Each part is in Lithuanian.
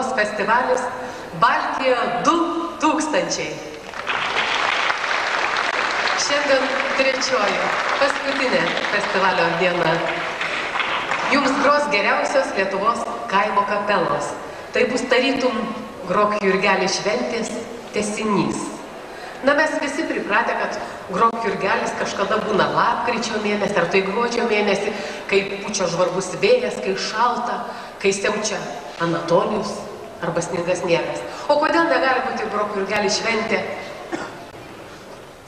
labdaros festivalis Baltija 2000. Šiandien trečioji, paskutinė festivalio diena. Jums gros geriausios Lietuvos kaimo kapelos. Tai bus tarytum grok Jurgelį šventės tesinys. Na mes visi pripratę, kad grok Jurgelis kažkada būna lapkričio mėnesį ar tai gruodžio mėnesį, kai pučia žvarbus vėjas, kai šalta, kai siaučia Anatolijus arba sniegas sniegas. O kodėl negali būti grok Jurgelis šventė?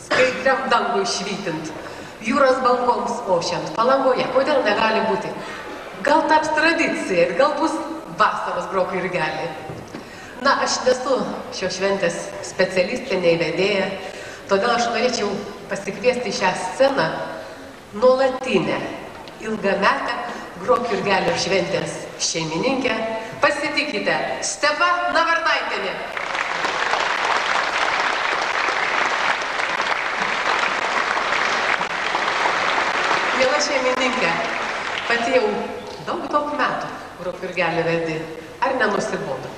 Skaidriam dangui švytint, jūros bangoms ošiant, palangoje. Kodėl negali būti? Gal taps tradicija ir gal bus vasaros grok Jurgelį. Na, aš nesu šios šventės specialistė, nei vedėja, todėl aš norėčiau pasikviesti šią sceną nuolatinę, ilgametę Grok Jurgelio šventės šeimininkę. Pasitikite, Stefa Navarnaitėnė. Mėla šeimininkė, pati jau daug, daug metų Grok Jurgelį vedi. Ar nenusibodo?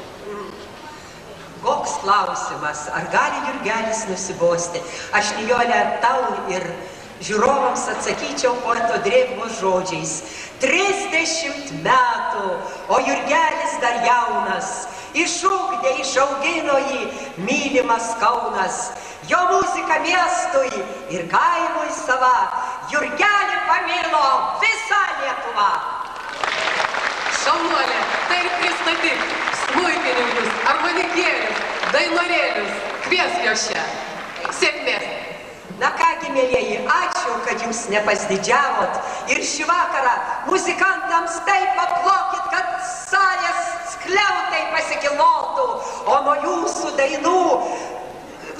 Koks klausimas, ar gali Jurgelis nusibosti? Aš Nijolė tau ir žiūrovams atsakyčiau poeto drėgmos žodžiais. 30 metų, o Jurgelis dar jaunas, išūkdė, išaugino jį mylimas Kaunas. Jo muzika miestui ir kaimui sava, Jurgelį pamilo visa Lietuva. Šaunuolė, tai ir pristatyk smuikininkus, armonikierius, dainorėlius, kviesk jos čia. Sėkmės. Na kągi, mėlyjeji, ačiū, kad jūs nepasididžiavot. Ir šį vakarą muzikantams taip salės skliautai pasikilnotų. O nuo jūsų dainų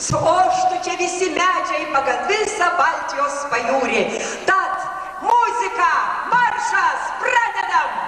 suoštų čia visi medžiai pagal visą Baltijos pajūrį. Tad muzika, maršas, pradedam!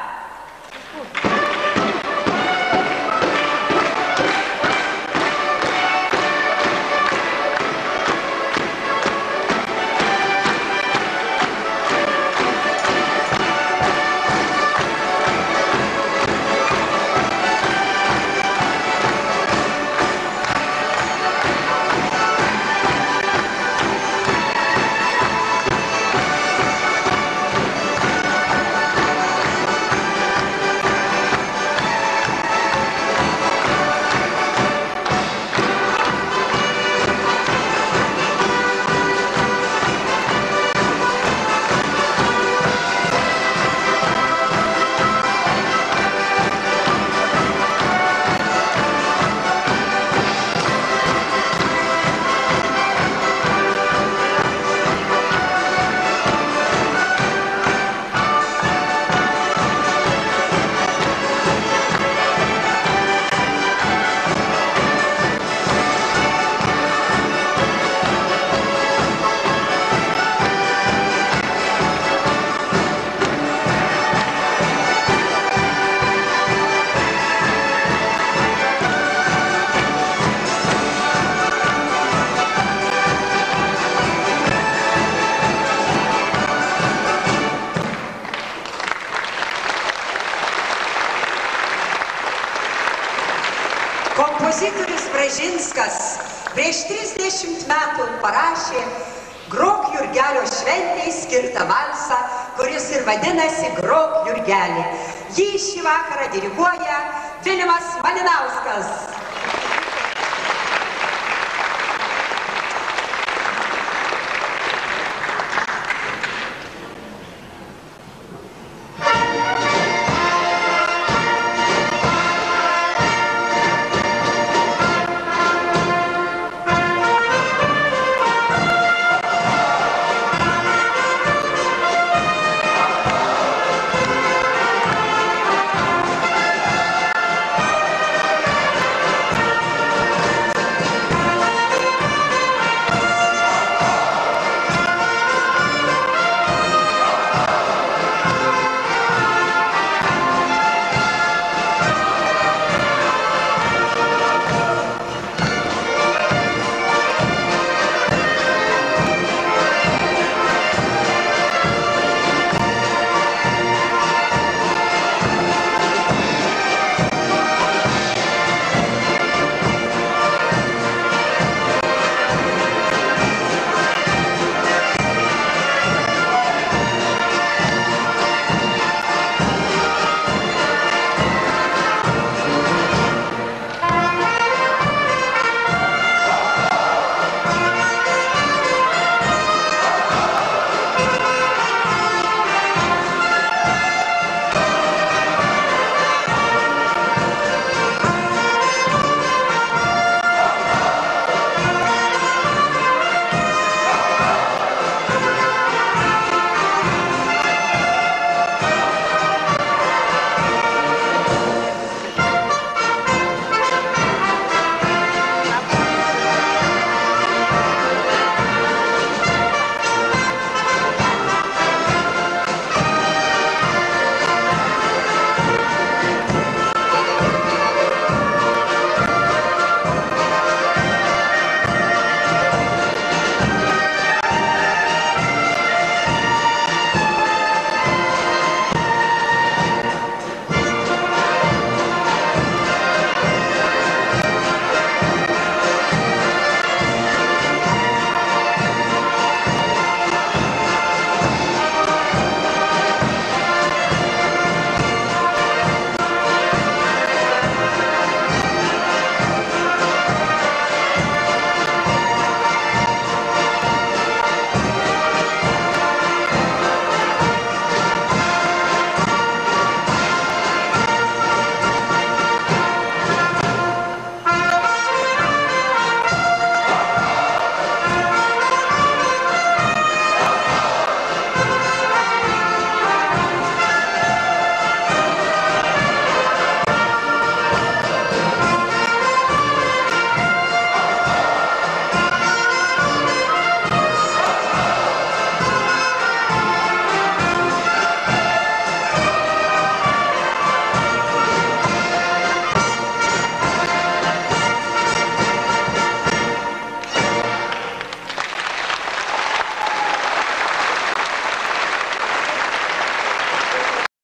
Kompozitorius Bražinskas prieš 30 metų parašė Grok Jurgelio šventėj skirtą valsą, kuris ir vadinasi Grok Jurgelį. Jį šį vakarą diriguoja Vilimas Malinauskas.